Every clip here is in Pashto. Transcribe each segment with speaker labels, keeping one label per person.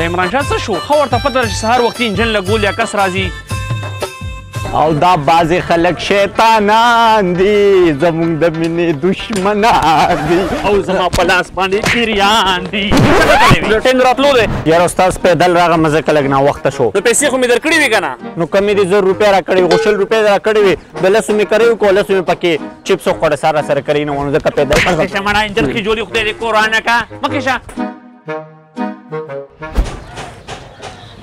Speaker 1: د عمران شاه څه شو خو ورته پته ده چې سهار وختي انجن له ګول یا کس راځي
Speaker 2: او دا بعضې خلک شیطانان دي زمونږ د مینې دشمنان دي
Speaker 1: او زما په لاس باندې پیریان دي ټیم راتلو دی
Speaker 2: یاره استاد پیدل راغه مزه کلګ نه وخت شو
Speaker 1: نو پیسې خو مې درکړې وي که نه
Speaker 2: نو کمې دې زر روپۍ راکړې وي غوشل روپۍ دې راکړې وي د لسو مې کری وکړو لسو مې پکې چپس وخوړه سره سره کری نه ونه ځکه پیدا کړم مکه
Speaker 1: شه مړه انجر کې جوړي خدای دې قرآن کا مکه شه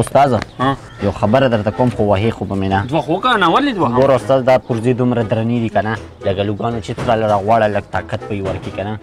Speaker 2: استاد یو خبره درته کوم خو وهې خو به مې نه
Speaker 1: دوه خو که نه ولې دوه
Speaker 2: ګوره استاد دا پرزې دومره درنې دي که نه لږه لوګانو چې تراله راغواړه لږ طاقت به یې ورکړي که نه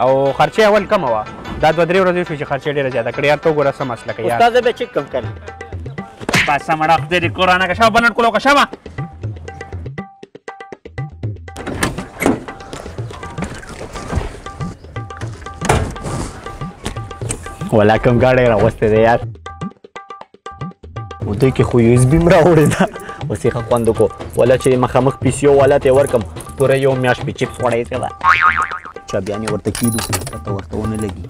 Speaker 3: او خرچه اول کمه وه دا دوه درې ورځې شو چې خرچه ډېره زیاته کړې یار ته وګوره څه مسله کوي
Speaker 2: استاد به چک کم کړي
Speaker 1: بس مړه خدای دې قرانه کا شابه بلند کولو کا شابه
Speaker 2: ولا کوم ګاډی راوسته دی یار ودې کې خو یو اس بیم راوړې ده اوس یې خوند کو ولا چې مخامخ پیسیو والا ته ورکم پوره یو میاش په چپس وړای څه ده چا بیا نه ورته کیدو ته ورته ونه لګي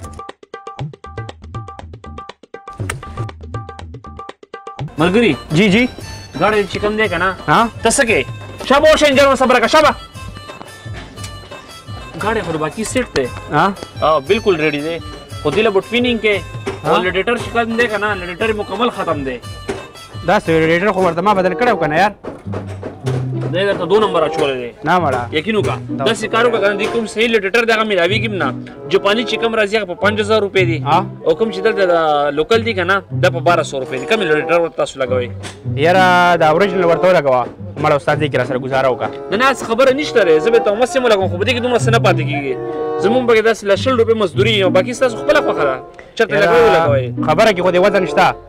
Speaker 1: ملګری
Speaker 3: جی جی
Speaker 1: غړې چې کم دی کنه
Speaker 3: ها
Speaker 1: تسکه شابه شنجر صبر کا شابه غاړه خو باقی سیټ دی
Speaker 3: ها
Speaker 1: او بالکل ریډی دی خو دله بوت فینینګ کې او لیډیټر شکایت نه کنه لیډیټر مکمل ختم دی
Speaker 3: دا سوی لیډیټر خو ورته ما بدل کړو کنه یار
Speaker 1: دا درته دو نمبر اچولې دی
Speaker 3: نه مړه
Speaker 1: یقینو کا دا سکارو کا کنه کوم صحیح لیډیټر دغه ملاوی کیم نه جاپانی چې کوم راځي هغه په 5000 روپۍ دی او کوم چې دلته لوکل دی کنه دا په 1200 روپۍ دی کوم لیټر ورته تاسو لګوي
Speaker 3: یاره دا اوریجنل ورته لګوا مړ استاد دې کرا سره گزاره وکا
Speaker 1: نه نه خبره نشته رې زه به ته مو سم لګوم خو به دې کې دومره سنه پاتې کیږي زمون بګه داس لشل روپې مزدوري او باقي تاسو خپل خوخه چرته لګوي
Speaker 3: خبره کې خو دې وزن شته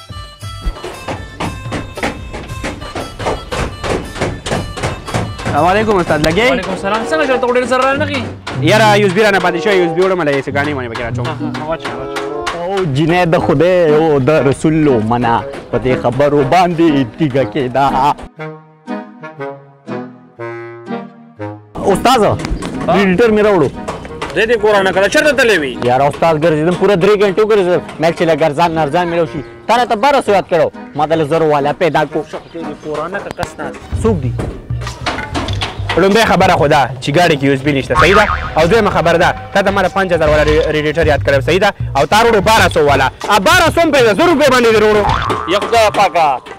Speaker 3: السلام علیکم استاد لګي
Speaker 1: وعلیکم السلام څنګه چلته وړل سره رانغي
Speaker 3: یاره یوز بیرانه پاتې شو یوز بیوړم لای څه غانې باندې بګرا چوم
Speaker 2: او جنې د خوده او د رسول منه په دې خبرو باندې تیګه کېدا استاد ریډیټر مې راوړو
Speaker 1: زه دې کور نه کړه چرته تلې وی
Speaker 2: یار استاد ګرځیدم پوره درې غنټو ګرځیدم مې چې لګر ځان نرځان مې شي تر ته بار سو یاد کړو ما دل زر والا پیدا کو
Speaker 1: دې کور نه کړه کس نه
Speaker 2: سوق دی
Speaker 3: لومبه خبره خدا چې ګاډي کې یوز بي نشته صحیح ده او دویمه خبره ده تا ته مال 5000 والا ریډیټر یاد کړو صحیح ده او تاروړو 1200 والا ا 1200 په 1000 روپے باندې ورو
Speaker 1: یو خدای پاکه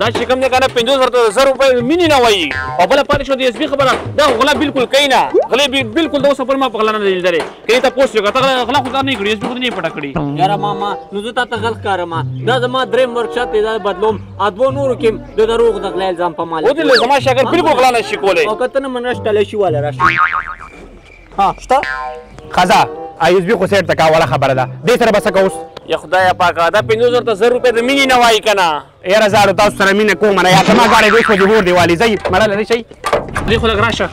Speaker 1: دا چې کوم دی کنه 500 ته 1000 روپۍ مینې نه وایي او بل پاتې شو د اس بي خبره دا غلا بالکل کوي نه غلا بالکل دا اوس پر ما په غلا نه دی لري کله ته پوسټ وکړه ته غلا خو نه کړی اس بي خو نه پټه کړی
Speaker 2: یار ما ما نو زه تاسو غلط کارم دا زما درې مرچا ته دا بدلوم ادو نور کې د دروغ د غلا الزام په مال
Speaker 1: او دې زما شګر بالکل غلا نه شي کولای
Speaker 2: او کته نه منشتل شي ولا راشي ها شته
Speaker 3: خزا ایوز بي خو سیټ تکا وړه خبره ده دې سره بس کوس
Speaker 1: یا خدای پاکه دا 50000 ته 1000 روپے د مینې نه وای کنه
Speaker 3: یاره زارو تاسو سره مینه کوم نه یا زما غاړې دوی خو دې ور دیوالي زی مړه لري شي
Speaker 1: دې خو لګ راشه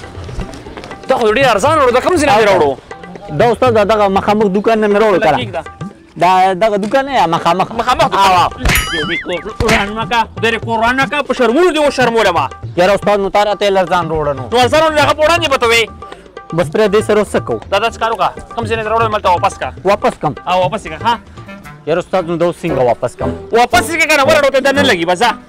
Speaker 1: دا خو ډیر ارزان ورو د کم ځای نه راوړو
Speaker 2: دا استاد دغه مخامخ دکان نه راوړو کړه دا دغه دوکان نه یا مخامخ
Speaker 1: مخامخ
Speaker 2: آوا
Speaker 1: دې کور وران مکا دې کور وران مکا په شرمولو دې و شرموله ما
Speaker 2: یاره استاد نو تاره ته لرزان روړنو
Speaker 1: نو لرزان روړنو هغه پوړان دې بتوي
Speaker 2: بس پر دې سره سکو
Speaker 1: دا دا څکارو کا کم ځای نه روړل ملته واپس کا
Speaker 2: واپس کم
Speaker 1: او واپس کا ها
Speaker 2: یاره استاد نو دو سنګه واپس کم
Speaker 1: واپس کې کنه ورته ته نه لګي بس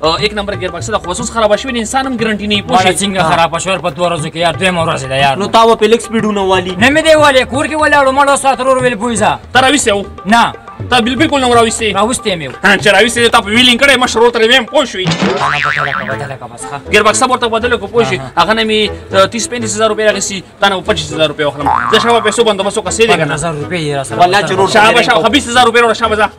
Speaker 1: ایک نمبر ګیر باکس دا خصوص خراب شوی انسان هم ګارانټي نه
Speaker 4: پوه
Speaker 1: شي
Speaker 4: څنګه خراب شوی په دوه ورځو کې یا دوه ورځې دا یار
Speaker 2: نو تا و پیلکس پیډونه والی
Speaker 4: نه مې دی والی کور کې ولاړو مړو ساتر ور ویل پویزا
Speaker 1: تر ویسو
Speaker 4: نه
Speaker 1: تا بل بالکل نه راوستي
Speaker 4: راوستي مې
Speaker 1: ها چې راوستي تا په ویلینګ
Speaker 4: کړې ما شروع ترې ویم پوه شوې
Speaker 1: ګیر باکس ورته بدل کو پوه شي هغه نه می 30 35000 روپیا راغسی تا نه 25000 روپیا واخلم زه شابه پیسو بندوبست وکړم سې دې کنه
Speaker 4: 1000 روپیا یې را سره
Speaker 2: والله چې روټ
Speaker 1: شابه شابه 20000 روپیا را شابه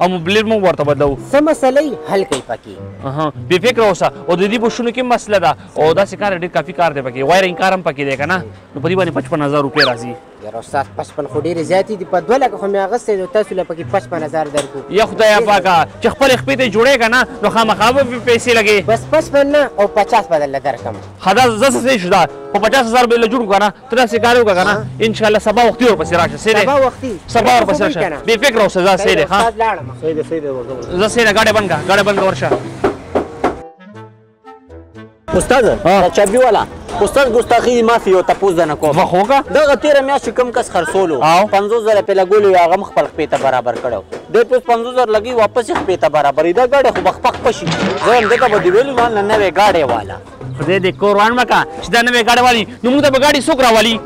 Speaker 5: او
Speaker 2: موبلیل موږ ورته بدلو څه
Speaker 1: مسله
Speaker 5: یې حل کوي پکې
Speaker 1: اها بې فکره اوسه او د دې په شونو کې مسله ده او داسې کار ډېر کافي کار دی پکې وایرنګ کار هم پکې دی که نه نو په دې باندې پچپن هزار روپۍ راځي
Speaker 5: یاره استاد پچپن خو ډېرې زیاتې دي په دوه لکه خو مې اخیستی نو تاسو له پکې پچپن هزار درکړو
Speaker 1: یا خدایه پاکه چې خپلې خپې ته یې جوړې که نه نو خامخا به پیسې لګې
Speaker 5: بس پچپن نه او پچاس به درله
Speaker 1: درکړم ښه دا زه څه شو دا خو پچاس هزار به یې له جوړ کړو که نه ته داسې کار وکړه کنه ان شاء الله سبا وختي ورپسې راشه سیده
Speaker 5: سبا وختي
Speaker 1: سبا ورپسې راشه بې فکره اوسه ځه سیده ها
Speaker 2: سیده سیده ورته
Speaker 1: ځه سیده ګاډی بند کړه ګاډی بند کړه ورشه
Speaker 2: استاد دا چابي والا استاد ګستاخی معافي یو تپوس نه کوم
Speaker 1: مخ وکا
Speaker 2: دغه 13 میاشتې کم کس خرڅولو 50000 په لګولو هغه مخ خپل خپې ته برابر کړو د پوس 50000 لګي واپس خپې ته برابرې دا ګاډي خو بخ پخ پشي زه هم دغه به دی ویلو نه نه وی ګاډي والا
Speaker 1: خدای دې کور وان مکا چې دا نوې ګاډي والی نو موږ ته به ګاډي څوک راولي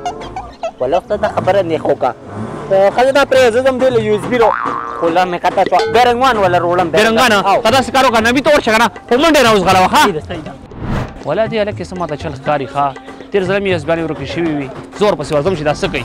Speaker 2: ولوخت ته خبره نه خوکا خدای دا پرې زم دې له یو اس بي رو کولا مې کاته شو بیرنګوان ولا رولم
Speaker 1: بیرنګوان خدا سکارو کا نبی تور شګنا په منډه راوز غلا
Speaker 2: وخا
Speaker 1: ولا دې الکه سمه ته چل ښکاری ښا تیر زلمی یسګانی ورکه شوی وي زور پسې ورځم چې دا څه کوي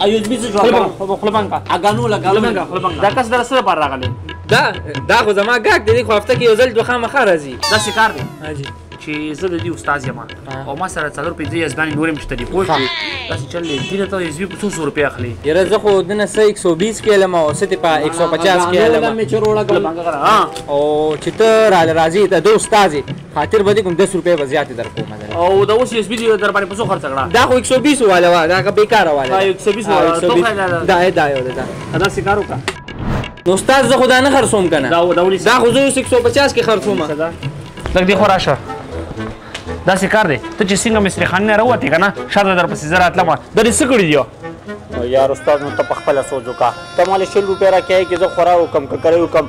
Speaker 2: ایو جبی څه جواب
Speaker 1: خپل خپل بانګا
Speaker 2: اګانو لګالو بانګا خپل بانګا
Speaker 1: دا کس در سره پر راغلی
Speaker 6: دا دا خو زما ګاګ دی خو هفته کې یو ځل دوه خامخا راځي
Speaker 1: دا څه کار دی
Speaker 6: حاجی
Speaker 1: چې زه د دې استاد یم او ما سره څلور پنځه یزدانې نورې مشته دي پوه شو داسې چل دی دینه ته یزوی په څو سو روپۍ اخلي
Speaker 6: یاره زه خو دنه څه یک سو بیس کې علم او څه دې په یک سو
Speaker 2: پچاس کې
Speaker 1: علم
Speaker 6: او چې ته راله راځي ته د استاد خاطر به دې کوم 10 روپۍ به زیاتې در کوم
Speaker 1: او دا اوس یو سپي چې در باندې په څو خرڅ کړه
Speaker 6: دا خو 120 والا وا دا بیکاره والا
Speaker 1: دا 120 والا تو فائدہ ده
Speaker 6: دا دا یو ده دا
Speaker 1: سکارو کا
Speaker 6: نو استاد زه خدا نه خرڅوم کنه
Speaker 1: دا دا ولې
Speaker 6: دا خو زه 150 کې خرڅوم
Speaker 1: لګ دې خو راشه دا څه کار دی ته چې څنګه مصری خان نه راوتی کنه شاده در پسې زرا اتلم د دې څه کړی دیو
Speaker 2: یار استاد نو ته په خپل سوچ وکا ته مال 100 روپیا راکې کې زه خورا وکم کړو کم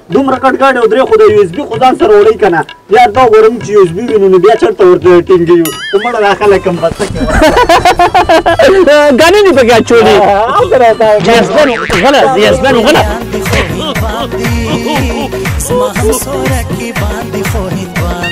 Speaker 2: دومره کټ ګاډي او درې خو د یو اس بي خو ځان سره وړئ که نه یار دا وګورم چې یو اس بي وینو نو بیا چېرته ورته ټینګ یو خو مړه دا خلک هم بس
Speaker 1: ګانې نه پکې
Speaker 2: اچولي
Speaker 1: یزدن غله یزدن غله
Speaker 7: زما هم سورکی باندې خو هندوان